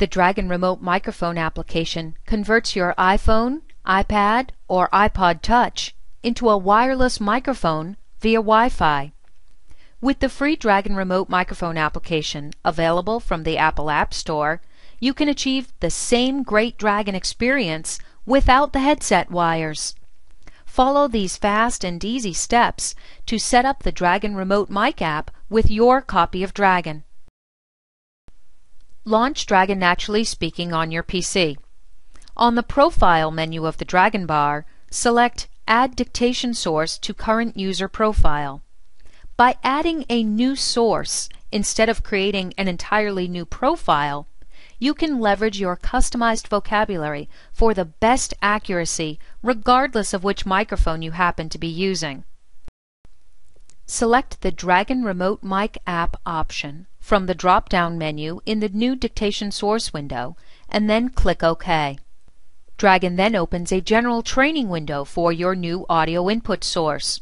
The Dragon Remote Microphone application converts your iPhone, iPad, or iPod Touch into a wireless microphone via Wi-Fi. With the free Dragon Remote Microphone application available from the Apple App Store, you can achieve the same great Dragon experience without the headset wires. Follow these fast and easy steps to set up the Dragon Remote Mic app with your copy of Dragon. Launch Dragon Naturally Speaking on your PC. On the Profile menu of the Dragon bar, select Add Dictation Source to Current User Profile. By adding a new source instead of creating an entirely new profile, you can leverage your customized vocabulary for the best accuracy regardless of which microphone you happen to be using. Select the Dragon Remote Mic app option from the drop-down menu in the new Dictation Source window and then click OK. Dragon then opens a general training window for your new audio input source.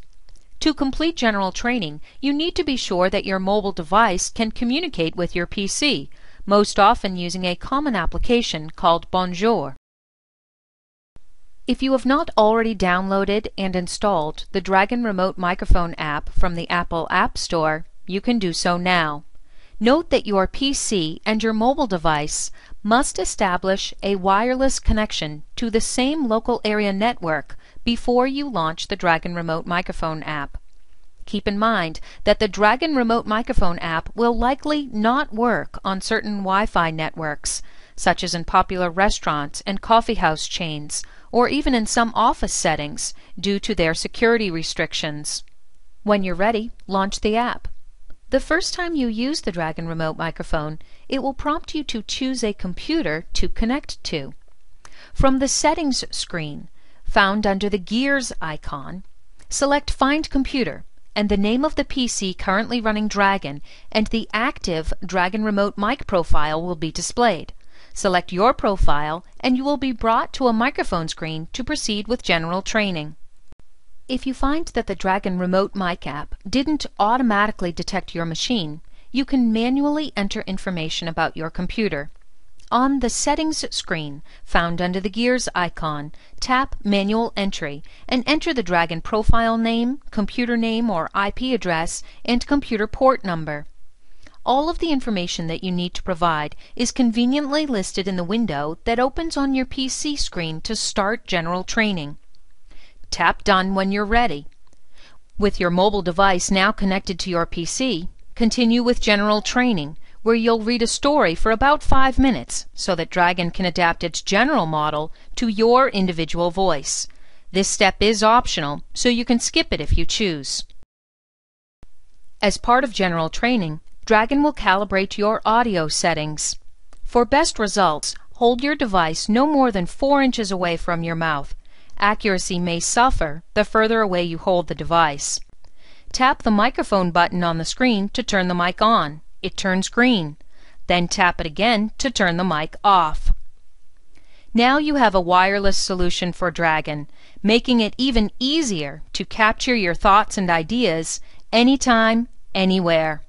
To complete general training, you need to be sure that your mobile device can communicate with your PC, most often using a common application called Bonjour. If you have not already downloaded and installed the Dragon Remote Microphone app from the Apple App Store, you can do so now. Note that your PC and your mobile device must establish a wireless connection to the same local area network before you launch the Dragon Remote Microphone app. Keep in mind that the Dragon Remote Microphone app will likely not work on certain Wi-Fi networks, such as in popular restaurants and coffeehouse chains, or even in some office settings, due to their security restrictions. When you're ready, launch the app. The first time you use the Dragon Remote microphone, it will prompt you to choose a computer to connect to. From the Settings screen, found under the Gears icon, select Find Computer and the name of the PC currently running Dragon and the active Dragon Remote mic profile will be displayed. Select your profile and you will be brought to a microphone screen to proceed with general training. If you find that the Dragon Remote Mic app didn't automatically detect your machine, you can manually enter information about your computer. On the Settings screen, found under the Gears icon, tap Manual Entry and enter the Dragon profile name, computer name or IP address, and computer port number. All of the information that you need to provide is conveniently listed in the window that opens on your PC screen to start general training. Tap Done when you're ready. With your mobile device now connected to your PC, continue with general training, where you'll read a story for about five minutes so that Dragon can adapt its general model to your individual voice. This step is optional, so you can skip it if you choose. As part of general training, Dragon will calibrate your audio settings. For best results, hold your device no more than 4 inches away from your mouth accuracy may suffer the further away you hold the device. Tap the microphone button on the screen to turn the mic on. It turns green. Then tap it again to turn the mic off. Now you have a wireless solution for Dragon, making it even easier to capture your thoughts and ideas anytime, anywhere.